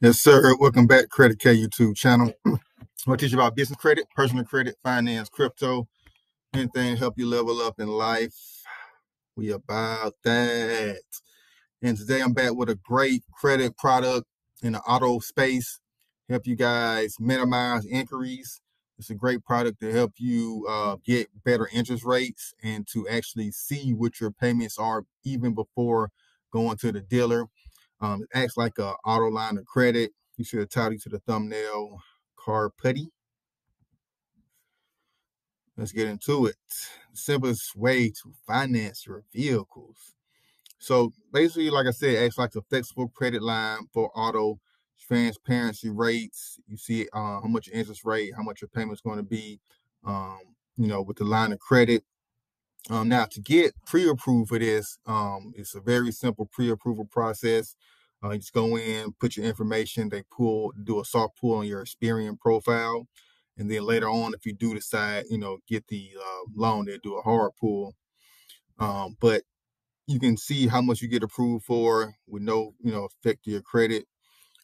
Yes, sir. Welcome back, Creditkae YouTube channel. I'll teach you about business credit, personal credit, finance, crypto, anything to help you level up in life. We about that. And today I'm back with a great credit product in the auto space. Help you guys minimize inquiries. It's a great product to help you uh, get better interest rates and to actually see what your payments are even before going to the dealer um, it acts like a auto line of credit. You see the title to the thumbnail, car putty. Let's get into it. The simplest way to finance your vehicles. So basically, like I said, it acts like a flexible credit line for auto transparency rates. You see uh, how much interest rate, how much your payment's going to be. Um, you know, with the line of credit, um, now, to get pre-approved for this, um, it's a very simple pre-approval process. Uh, you just go in, put your information. They pull, do a soft pull on your Experian profile, and then later on, if you do decide, you know, get the uh, loan, they do a hard pull. Um, but you can see how much you get approved for with no, you know, effect to your credit.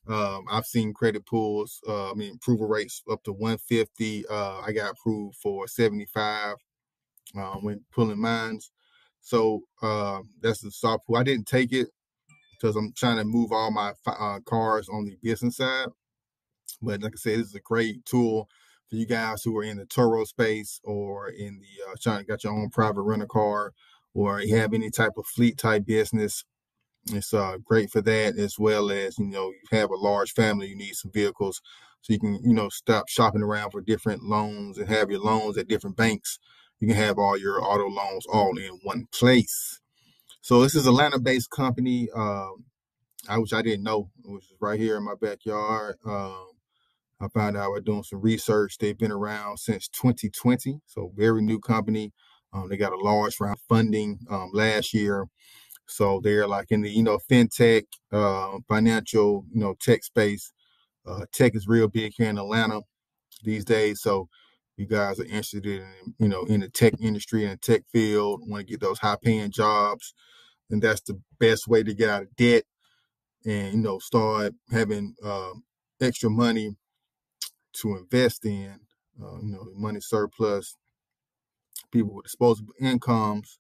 Um, I've seen credit pulls, uh, I mean, approval rates up to 150. Uh, I got approved for 75 uh, when pulling mines. So uh, that's the soft pull. I didn't take it because I'm trying to move all my uh, cars on the business side. But like I said, this is a great tool for you guys who are in the Turo space or in the uh, trying to get your own private rental car or you have any type of fleet type business. It's uh, great for that as well as you know you have a large family, you need some vehicles, so you can you know stop shopping around for different loans and have your loans at different banks you can have all your auto loans all in one place. So this is Atlanta-based company. Um, I which I didn't know, which is right here in my backyard. Um, I found out we're doing some research. They've been around since 2020, so very new company. Um, they got a large round of funding um, last year, so they're like in the you know fintech, uh, financial, you know tech space. Uh, tech is real big here in Atlanta these days, so you guys are interested in, you know, in the tech industry and tech field, want to get those high paying jobs, and that's the best way to get out of debt and, you know, start having uh, extra money to invest in, uh, you know, money surplus, people with disposable incomes.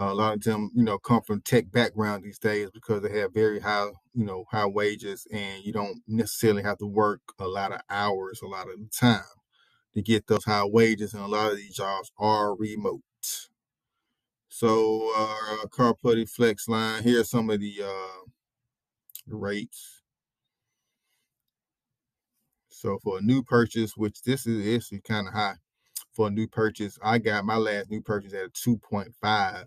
Uh, a lot of them, you know, come from tech background these days because they have very high, you know, high wages, and you don't necessarily have to work a lot of hours a lot of the time to get those high wages, and a lot of these jobs are remote. So, uh, Car Putty Flex line. Here's some of the uh, rates. So for a new purchase, which this is actually kind of high for a new purchase, I got my last new purchase at a 2.5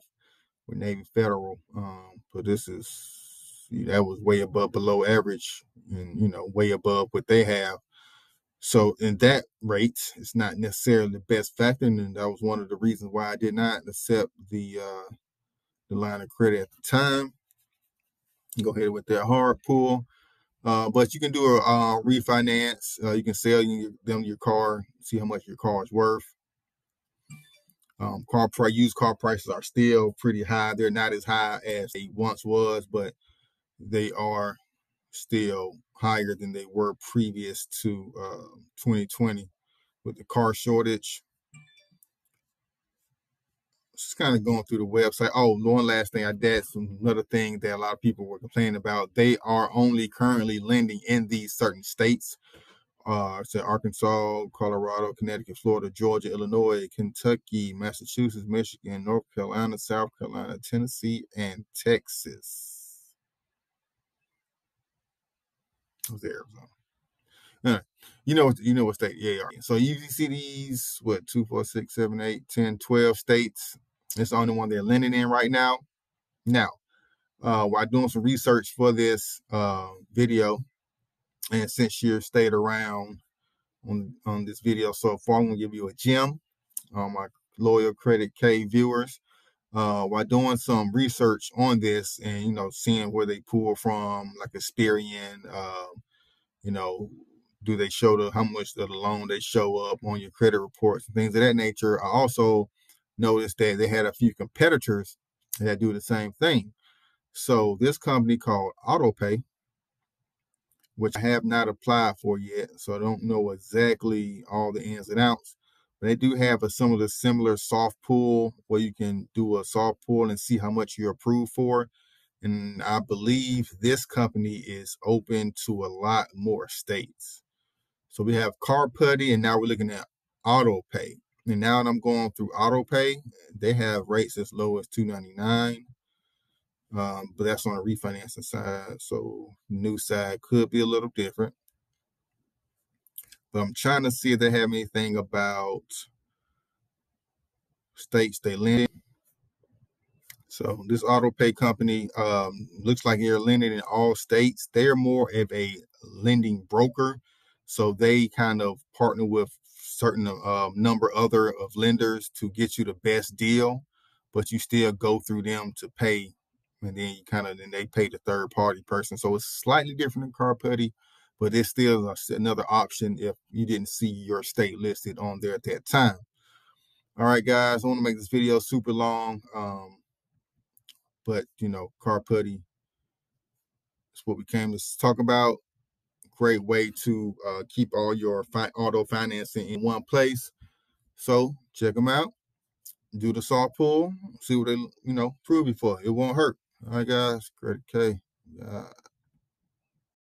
with Navy Federal. Um, but this is that was way above below average, and you know way above what they have. So in that rate, it's not necessarily the best factor, and that was one of the reasons why I did not accept the uh, the line of credit at the time. Go ahead with that hard pull, uh, but you can do a uh, refinance. Uh, you can sell them your car, see how much your car is worth. Um, car price, used car prices are still pretty high. They're not as high as they once was, but they are still higher than they were previous to uh, 2020 with the car shortage. Just kind of going through the website. Oh, one last thing, I did some another thing that a lot of people were complaining about. They are only currently lending in these certain states. Uh, so Arkansas, Colorado, Connecticut, Florida, Georgia, Illinois, Kentucky, Massachusetts, Michigan, North Carolina, South Carolina, Tennessee, and Texas. Was Arizona. You know what you know what state yeah are. So you what two, four, six, seven, eight, 10, 12 states. It's the only one they're lending in right now. Now, uh, while doing some research for this uh, video, and since you've stayed around on on this video so far, I'm gonna give you a gem on my loyal Creditkae viewers. Uh, while doing some research on this and you know seeing where they pull from, like Experian, uh, you know, do they show the how much of the loan they show up on your credit reports and things of that nature. I also noticed that they had a few competitors that do the same thing. So this company called AutoPay, which I have not applied for yet, so I don't know exactly all the ins and outs. They do have a some of the similar soft pull where you can do a soft pull and see how much you're approved for. And I believe this company is open to a lot more states. So we have car putty, and now we're looking at auto pay. And now that I'm going through auto pay, they have rates as low as 299 um, but that's on the refinancing side. So new side could be a little different. I'm trying to see if they have anything about states they lend. So this auto pay company um, looks like they're lending in all states. They're more of a lending broker, so they kind of partner with certain uh, number other of lenders to get you the best deal, but you still go through them to pay and then you kind of then they pay the third party person. So it's slightly different than car putty, but it's still another option if you didn't see your state listed on there at that time. All right, guys, I want to make this video super long, um, but you know, car putty is what we came to talk about. Great way to uh, keep all your fi- auto financing in one place. So check them out. Do the soft pull. See what they, you know, prove you for. It won't hurt. All right, guys. Great K. Yeah.